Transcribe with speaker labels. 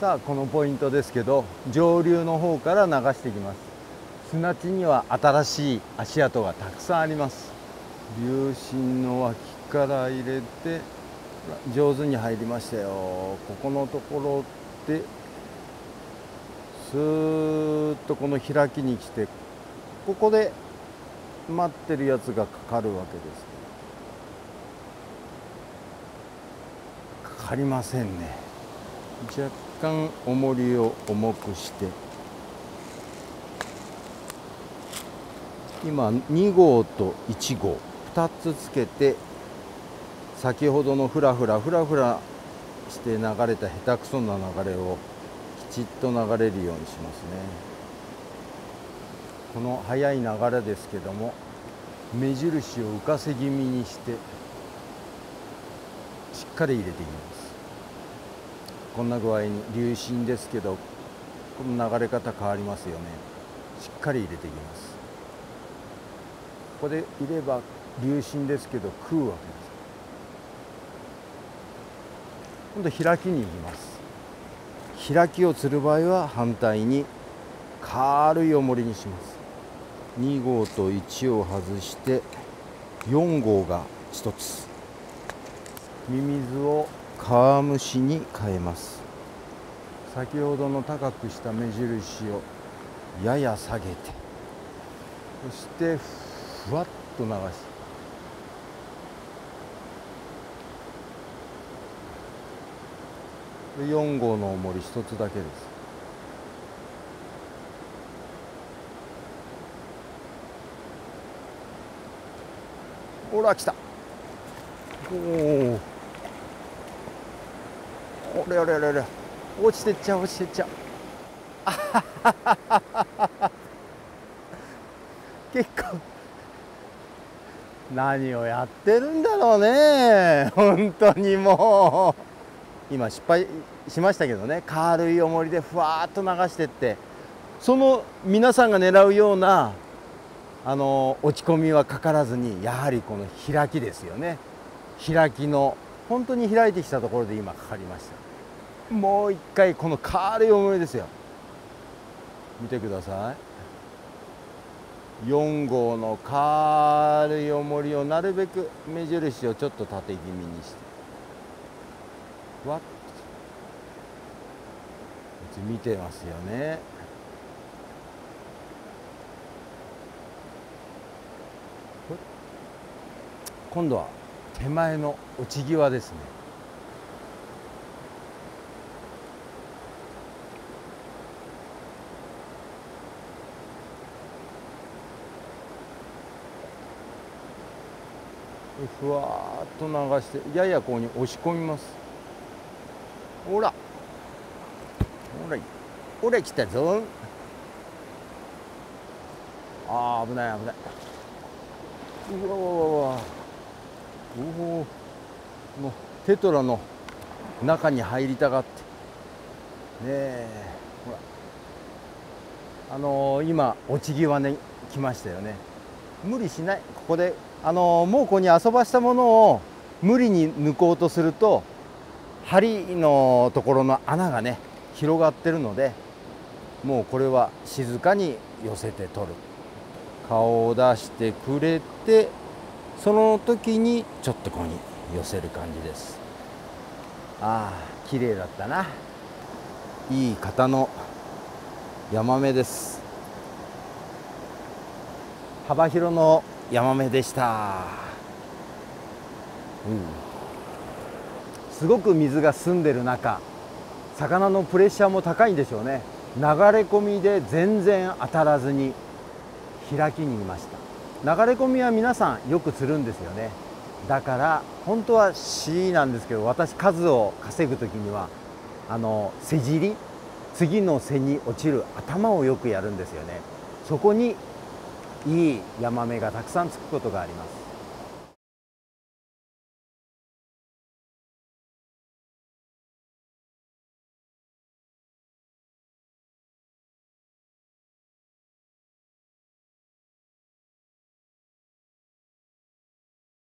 Speaker 1: さあこのポイントですけど上流の方から流していきます。砂地には新しい足跡がたくさんあります。流進の脇から入れて上手に入りましたよ。ここのところでスーッとこの開きに来てここで待ってるやつがかかるわけです。かかりませんね。若干重りを重くして今2号と1号2つつけて先ほどのフラフラフラフラして流れた下手くそな流れをきちっと流れるようにしますね。この速い流れですけども目印を浮かせ気味にしてしっかり入れていきます。こんな具合に流進ですけどこの流れ方変わりますよね。しっかり入れていきます。ここでいれば流進ですけど食うわけです。今度開きに行きます。開きを釣る場合は反対に軽い重りにします。2号と1を外して4号が1つ。ミミズを皮むしに変えます。先ほどの高くした目印をやや下げてそしてふわっと流しで4号の重り1つだけです。ほら来た。おおおれおれおれおれ落ちてっちゃう落ちてっちゃう結構何をやってるんだろうね本当にもう。今失敗しましたけどね軽い重りでふわっと流してってその皆さんが狙うようなあの落ち込みはかからずにやはりこの開きですよね開きの本当に開いてきたところで今かかりました。もう一回この軽い重りですよ。見てください。4号の軽い重りをなるべく目印をちょっと縦気味にして。わっと。見てますよね。今度は。手前の落ち際ですね。ふわっと流してややここに押し込みます。ほら。ほらほら来たぞ。あー危ない危ない。うわわわわおおもうテトラの中に入りたがって。ねえほら。あのー、今落ち際に来ましたよね。無理しない。ここであのー、もうここに遊ばしたものを無理に抜こうとすると針のところの穴がね広がってるのでもうこれは静かに寄せて取る。顔を出してくれてその時にちょっとここに寄せる感じです。ああ綺麗だったな。いい型のヤマメです。幅広のヤマメでした。うん。すごく水が澄んでる中魚のプレッシャーも高いんでしょうね。流れ込みで全然当たらずに開きにいました。流れ込みは皆さんよく釣るんですよね。だから本当は C なんですけど私数を稼ぐ時にはあの背尻次の背に落ちる頭をよくやるんですよね。そこにいいヤマメがたくさんつくことがあります。